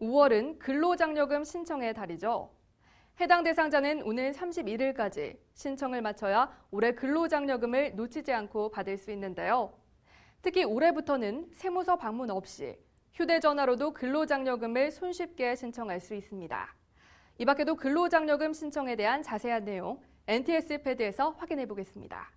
5월은 근로장려금 신청의 달이죠. 해당 대상자는 오늘 31일까지 신청을 마쳐야 올해 근로장려금을 놓치지 않고 받을 수 있는데요. 특히 올해부터는 세무서 방문 없이 휴대전화로도 근로장려금을 손쉽게 신청할 수 있습니다. 이 밖에도 근로장려금 신청에 대한 자세한 내용 NTS 패드에서 확인해 보겠습니다.